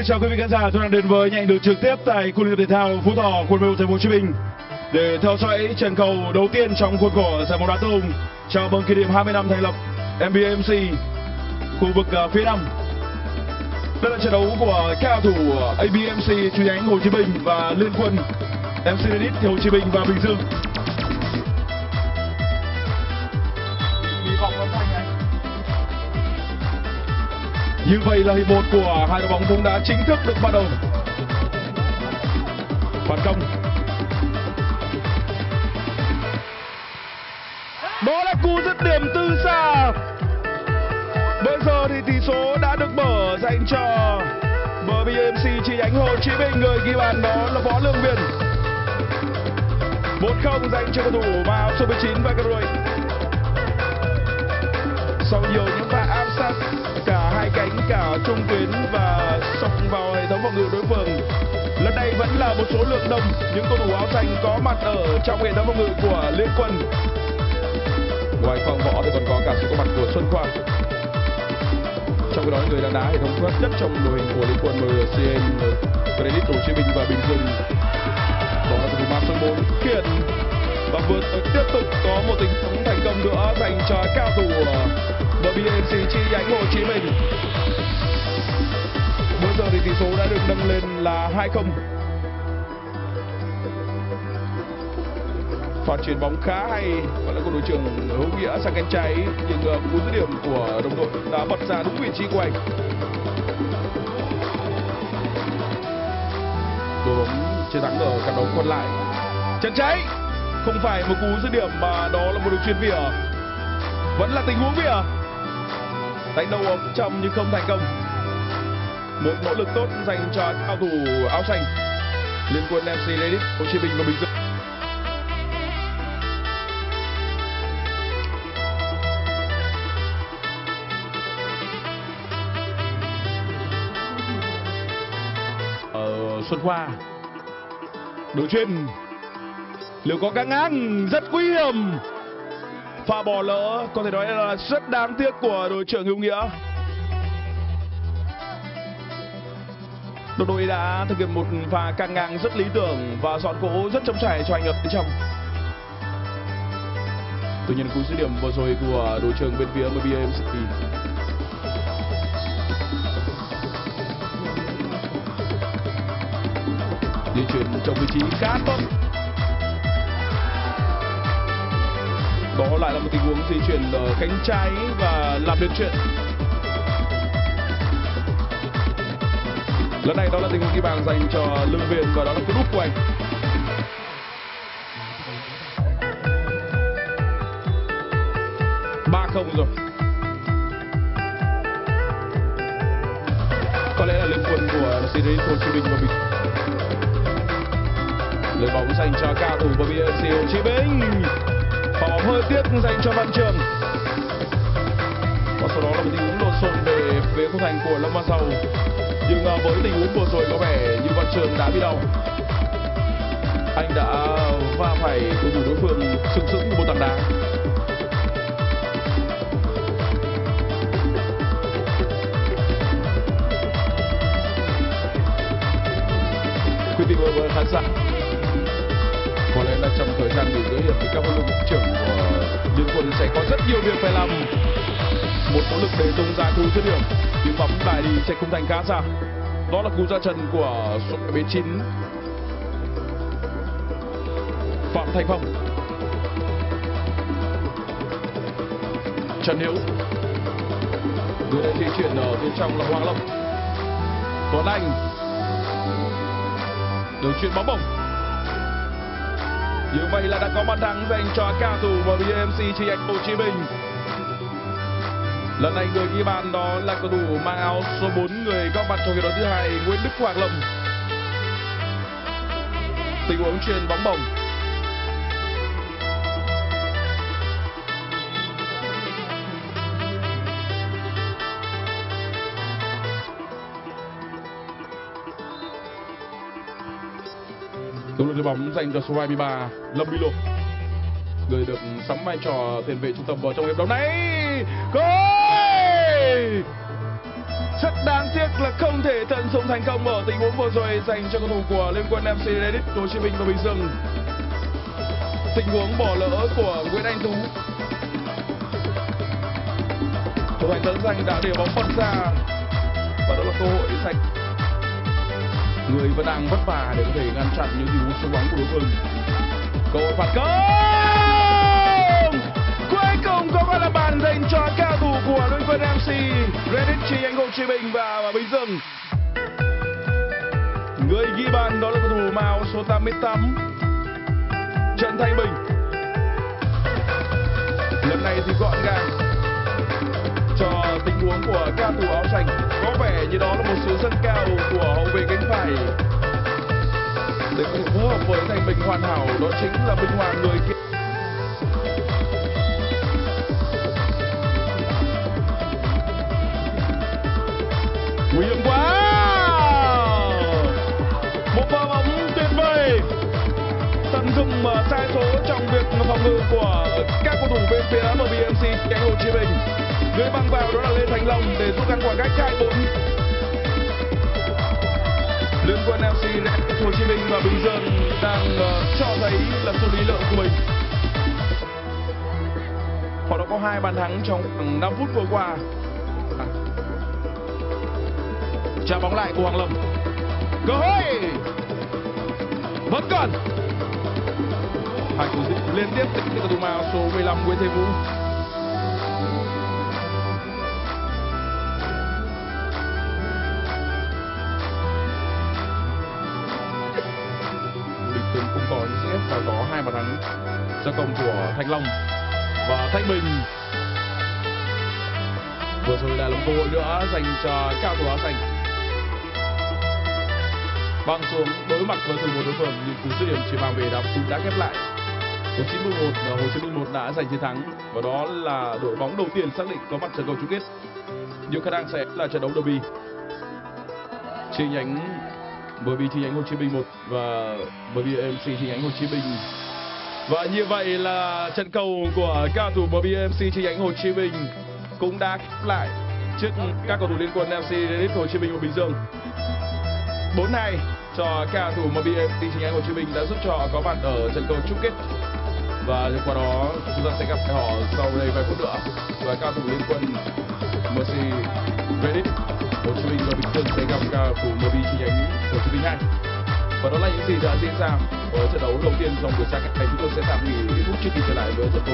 Xin chào quý vị khán giả, chúng ta đến với nhanh được trực tiếp tại khu liên thể thao Phú Thọ, quận 11 thành phố Hồ Chí Minh để theo dõi trận cầu đầu tiên trong khuôn khổ giải bóng đá tôm chào mừng kỷ niệm 20 năm thành lập MBMC khu vực à, phía Nam. Đây là trận đấu của các cầu thủ à, ABMC chi nhánh Hồ Chí Minh và Liên quân MC Reddit Hồ Chí Minh và Bình Dương. Như vậy là hiệp một của hai đội bóng cũng đã chính thức được bắt đầu. Phản công. Đó là cú dứt điểm từ xa. Bây giờ thì tỷ số đã được mở dành cho BBMC chi nhánh Hồ Chí Minh. Người ghi bàn đó là Võ Lương Huyền. 1-0 dành cho cầu thủ vào số 19 và Cadroy. Sau nhiều những trung tuyến và sọc vào hệ thống phòng ngự đối phương. Lần này vẫn là một số lượng đông những cầu thủ áo xanh có mặt ở trong hệ thống phòng ngự của liên quân. Ngoài phòng võ thì còn có cả sự có mặt của xuân khoa trong khi đó người đang đá hệ thống thoát nhất trong đội hình của liên quân MCN Credit Hồ Chí Minh và Bình Dương. Đó là thủ mang số 4 kiện và tới tiếp tục có một tình huống thành công nữa dành cho cao thủ BBNC chi nhánh Hồ Chí Minh số đã được nâng lên là 2-0 Phạt chuyền bóng khá hay và là của đội trưởng hữu nghĩa sang cánh trái. Nhưng ờ, cú dứt điểm của đồng đội đã bật ra đúng vị trí của anh. Đội bóng chiến thắng ở cặp đấu còn lại. Chân trái, không phải một cú dứt điểm mà đó là một đường chuyền vỉa vẫn là tình huống vỉa đánh đầu ống trong nhưng không thành công một nỗ lực tốt dành cho cao thủ áo xanh liên quân MC Reddit Hồ Chí Minh và Bình Dương. Ở Xuân Khoa đội chuyên. Liệu có căng ngang rất nguy hiểm. Pha bỏ lỡ, có thể nói là rất đáng tiếc của đội trưởng hữu nghĩa. Đồng đội đã thực hiện một pha căng ngang rất lý tưởng và dọn cỗ rất trống trải cho anh ở bên trong. Tuy nhiên cú dứt điểm vừa rồi của đội trưởng bên phía MBMC di chuyển trong vị trí khá tốt. Đó lại là một tình huống di chuyển ở cánh trái và làm được chuyện lần này đó là tình huống ghi bàn dành cho lương việt và đó là cú đúp của anh. ba không rồi. Có lẽ là liên quân của series Hồ Chí Minh và Bình lời bóng dành cho cao thủ của BFC Hồ Chí Minh. Quả bóng hơi tiếc dành cho Văn Trường. Và sau đó là một tình huống lộn xộn về phía khung thành của Lâm Văn Sầu. Nhưng ờ, với tình huống vừa rồi có vẻ như Văn Trường đã bị đau. Anh đã va phải cầu thủ đối phương sừng sững một tảng đá. Quý vị và khán giả. Có lẽ là trong thời gian nghỉ giữa hiệp thì các huấn luyện trưởng của liên quân sẽ có rất nhiều việc phải làm một nỗ lực để tung ra cú dứt điểm. Nhưng bóng lại đi, chạy không thành khá xa. Đó là cú ra chân của số 19 phạm thành phong. Trần hiếu. Người đã di chuyển ở bên trong là hoàng long. Tuấn anh. Đường chuyền bóng bổng. Như vậy là đã có bàn thắng dành cho cao thủ và BMC chi nhánh Hồ Chí Minh. Lần này người ghi bàn đó là cầu thủ mang áo số 4 người góp mặt trong hiệp đấu thứ hai, Nguyễn Đức Hoàng Lâm. Tình huống chuyền bóng bổng. Cầu thủ bóng dành cho số 23 Lâm Mỹ Lục người được sắm vai trò tiền vệ trung tâm vào trong hiệp đấu này. Gol! Rất đáng tiếc là không thể tận dụng thành công ở tình huống vừa rồi dành cho cầu thủ của Liên quân FC Reddit Hồ Chí Minh và Bình Dương. Tình huống bỏ lỡ của Nguyễn Anh Tú. Thủ thành tấn danh đã để bóng phân ra và đó là cơ hội sạch người vẫn đang vất vả để có thể ngăn chặn những tình huống sút bóng của đối phương. Cơ hội phạt công! Liên quân anh Hồ Chí Bình và, và Bình Dương. Người ghi bàn đó là cầu thủ màu số 88 Trần Thanh Bình. Lần này thì gọn gàng cho tình huống của ca thủ áo xanh có vẻ như đó là một sự dâng cao của hậu vệ cánh phải để có phối hợp với thành bình hoàn hảo đó chính là minh hoàng người kia Vâng, tận sai số trong việc phòng ngự của các cầu thủ bên phía MBMC cánh Hồ Chí Minh. Người băng vào đó là Lê Thành Long để rút ngắn khoảng cách hai bốn. Liên quân FC Hồ Chí Minh và Bình Dương đang uh, cho thấy là sự lý lượng của mình. Họ đã có hai bàn thắng trong 5 phút vừa qua. Trả bóng lại của Hoàng Lâm. Cơ hội! Vẫn còn hai cú dứt liên tiếp từ cầu thủ màu số 15 Nguyễn Thế Vũ. Bình Tường cũng có sẽ và có hai bàn thắng do công của Thanh Long và Thanh Bình. Vừa rồi là một cơ hội nữa dành cho cao thủ áo xanh băng xuống đối mặt với thủ một đối phương, nhưng cú dứt điểm chỉ mang về đá cũng đã khép lại. 91 là Hồ Chí Minh 1 đã giành chiến thắng. Và đó là đội bóng đầu tiên xác định có mặt trận cầu chung kết. Nhiều khả năng sẽ là trận đấu derby. Chi nhánh bởi vì chi nhánh Hồ Chí Minh 1 và bởi vì MC chi nhánh Hồ Chí Minh. Và như vậy là trận cầu của cao thủ BBMC chi nhánh Hồ Chí Minh cũng đã khép lại trước các cầu thủ liên quân MC đến Hồ Chí Minh và Bình Dương. 4-2 cho cao thủ MBMC chi nhánh Hồ Chí Minh đã giúp cho họ có mặt ở trận cầu chung kết và qua đó chúng ta sẽ gặp họ sau đây vài phút nữa. Và cao thủ liên quân, Mercy Reddit Hồ Chí Minh và Bình Dương sẽ gặp cao thủ MB chi nhánh Hồ Chí Minh 2 và đó là những gì đã diễn ra ở trận đấu đầu tiên trong buổi sáng ngày. Chúng tôi sẽ tạm nghỉ ít phút trước khi trở lại với trận đấu.